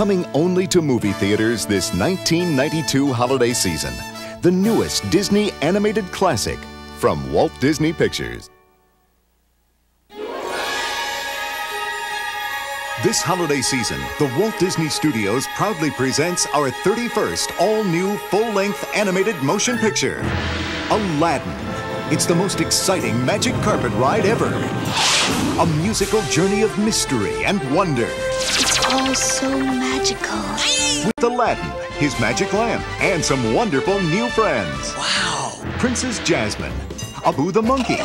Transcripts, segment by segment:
Coming only to movie theaters this 1992 holiday season, the newest Disney animated classic from Walt Disney Pictures. This holiday season, the Walt Disney Studios proudly presents our 31st all-new full-length animated motion picture, Aladdin. It's the most exciting magic carpet ride ever. A musical journey of mystery and wonder. It's all so magical. With Aladdin, his magic lamp, and some wonderful new friends. Wow. Princess Jasmine, Abu the monkey,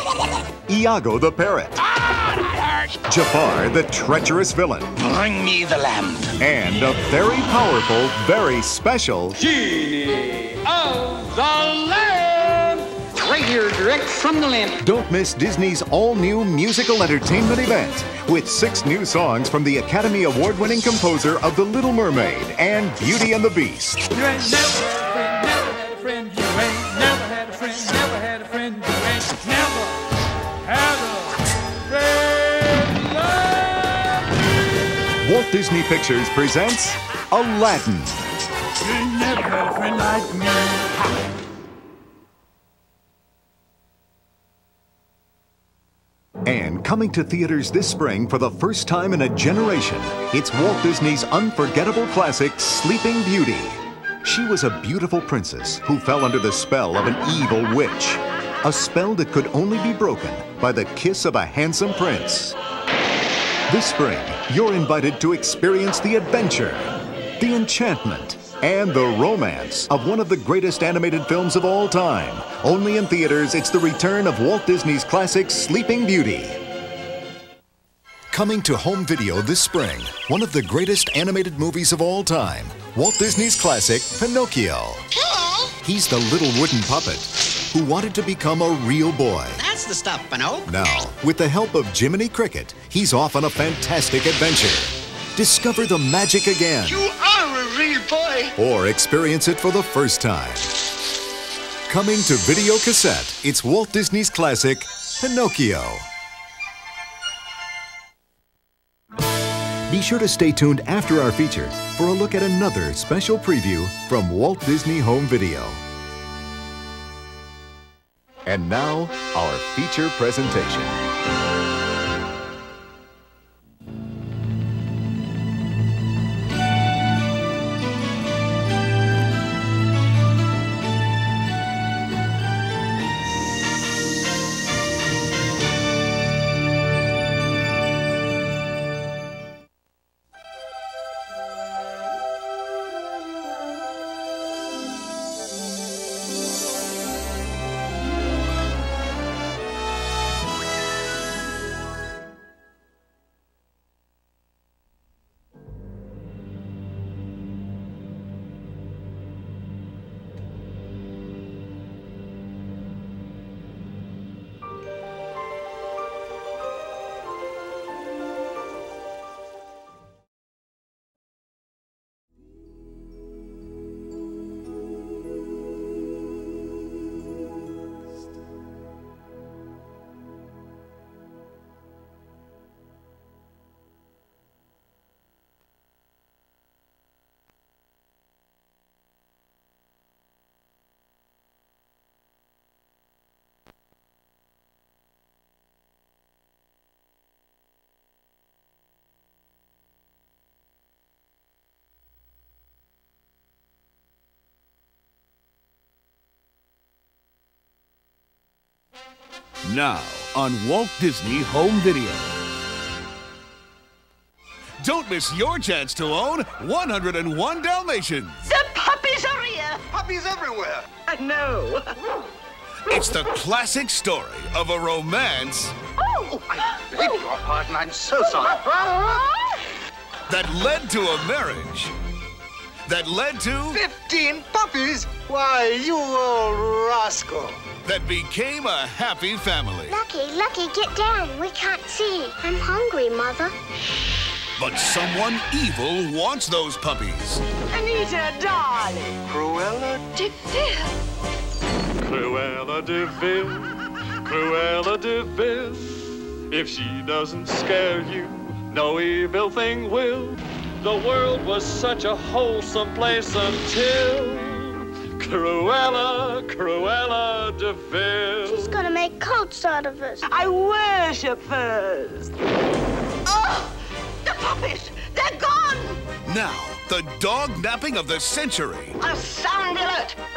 Iago the parrot, ah, Jafar the treacherous villain, Bring me the lamp. and a very powerful, very special Genie of the Lamp! Right here, direct from the lamp. Don't miss Disney's all-new musical entertainment event with six new songs from the Academy Award-winning composer of The Little Mermaid and Beauty and the Beast. You ain't never had a friend, never had a friend. You ain't never had a friend, never had a friend. You ain't never had a friend Walt Disney Pictures presents Aladdin. You ain't never had a friend like me. And coming to theaters this spring for the first time in a generation, it's Walt Disney's unforgettable classic, Sleeping Beauty. She was a beautiful princess who fell under the spell of an evil witch. A spell that could only be broken by the kiss of a handsome prince. This spring, you're invited to experience the adventure, the enchantment, and the romance of one of the greatest animated films of all time. Only in theaters, it's the return of Walt Disney's classic Sleeping Beauty. Coming to home video this spring, one of the greatest animated movies of all time, Walt Disney's classic Pinocchio. Hello. He's the little wooden puppet who wanted to become a real boy. That's the stuff, Pinocchio. Now, with the help of Jiminy Cricket, he's off on a fantastic adventure. Discover the magic again, You are real boy. or experience it for the first time. Coming to video cassette, it's Walt Disney's classic, Pinocchio. Be sure to stay tuned after our feature for a look at another special preview from Walt Disney Home Video. And now, our feature presentation. Now on Walt Disney Home Video. Don't miss your chance to own 101 Dalmatians. The puppies are here. Puppies everywhere. I know. It's the classic story of a romance Oh. I beg your pardon. I'm so sorry. that led to a marriage that led to Fifteen puppies? Why, you old rascal. That became a happy family. Lucky, Lucky, get down. We can't see. I'm hungry, Mother. But someone evil wants those puppies. Anita, darling. Cruella de Vil. Cruella de Vil, Cruella de Vil. If she doesn't scare you, no evil thing will. The world was such a wholesome place until Cruella, Cruella de Vil. She's gonna make coats out of us. I worship furs. Oh, the puppies! They're gone! Now, the dog napping of the century A sound alert!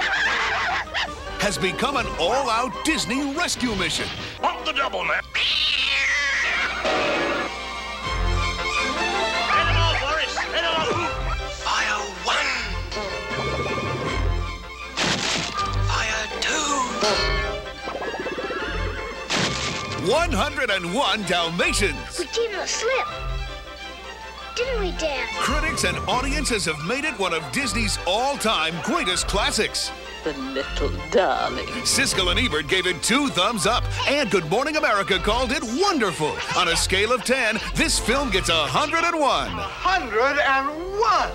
has become an all-out Disney rescue mission. Want the double nap? 101 Dalmatians. We gave him a slip. Didn't we, Dad? Critics and audiences have made it one of Disney's all-time greatest classics. The little darling. Siskel and Ebert gave it two thumbs up, and Good Morning America called it wonderful. On a scale of 10, this film gets a 101. 101.